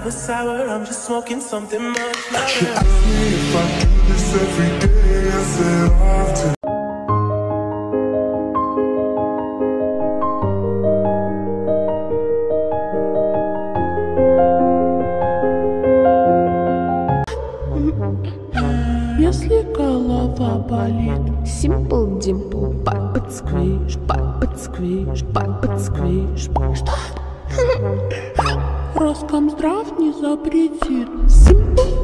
never sour. I'm just smoking something much louder. Ask me if I do this every day. I said often. Если голова болит Simple Dimple Папа сквиш, папа сквиш, папа сквиш Что? Роскомздрав не запретит. Simple